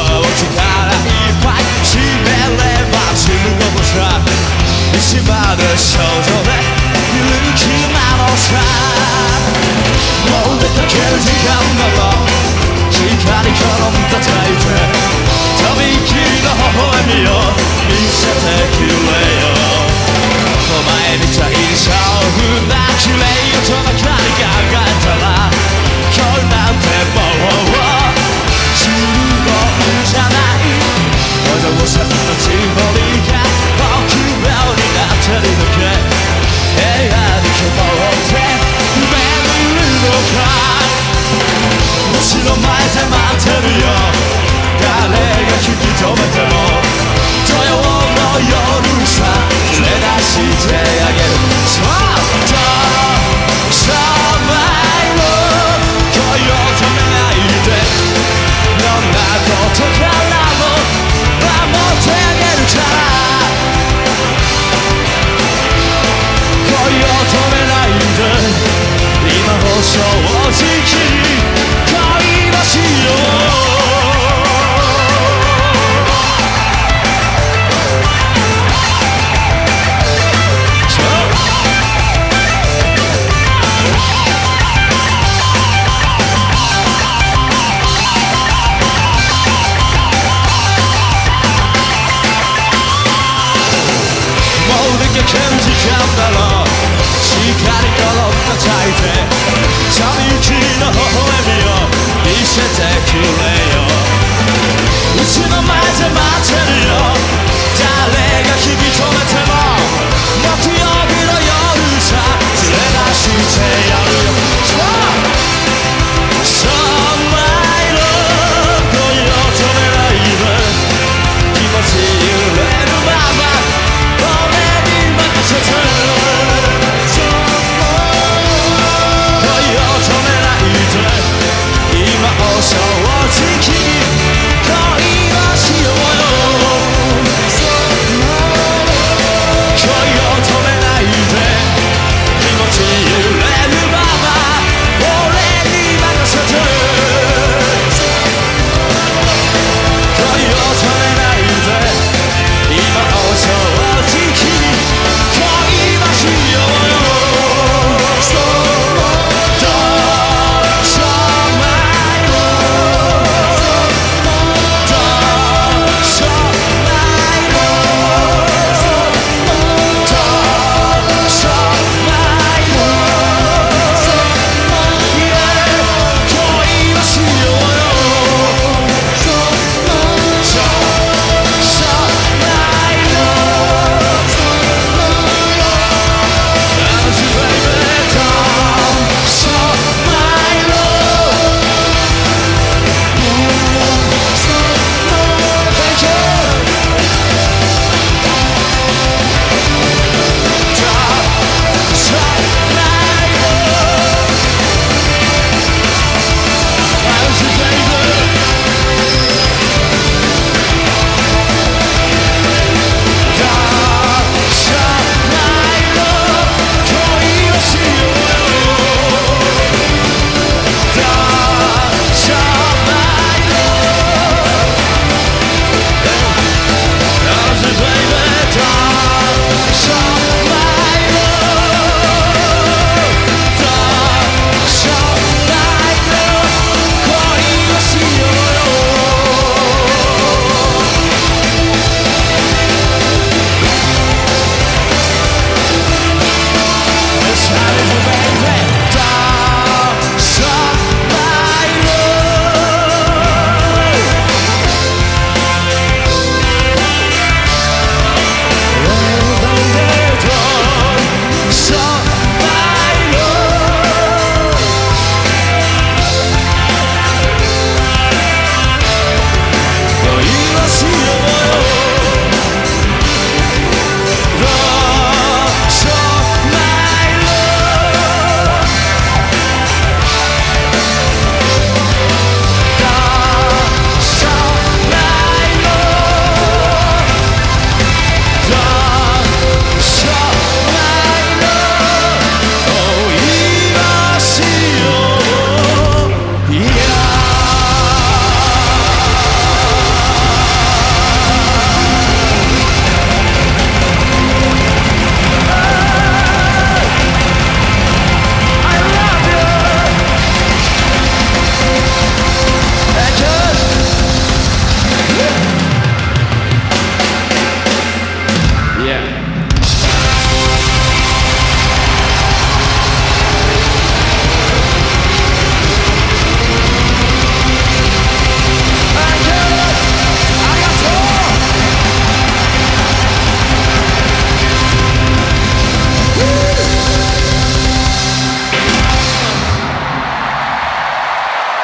力いっぱい締めれば十分さ一まで少女で勇気なのさもう出かける時間なの光に転んだ体でとびきりの微笑みを見せてくれよお前みたいに勝負な綺麗とてもいてチャビの微笑みを見せてくれよ。うちの前